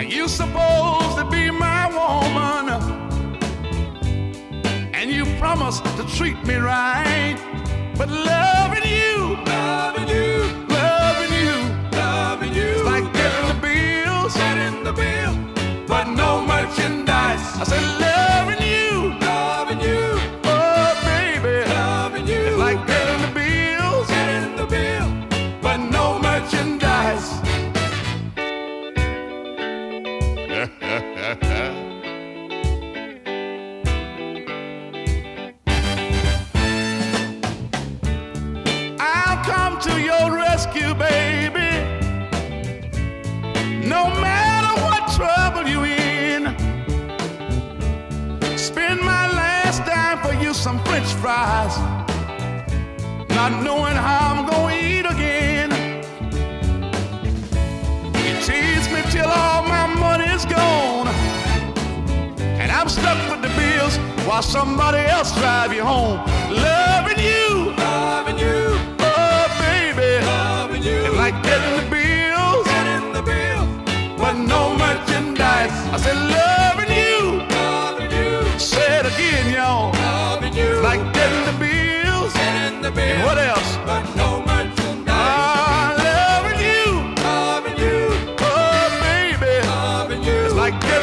Now you supposed to be my woman, and you promised to treat me right. But loving you, I'll come to your rescue, baby. No matter what trouble you in. Spend my last dime for you some french fries. Not knowing how I'm gonna eat again. You tease me till all I'm stuck with the bills while somebody else drive you home. Loving you, loving you, oh baby, loving you. It's like getting the bills, getting the bill, but no merchandise. I said loving you, loving you. Say it again, y'all. Loving you, it's like getting the bills, getting the bill. And what else? But no merchandise. Ah, loving you, loving you, oh baby, loving you. It's like getting the bills.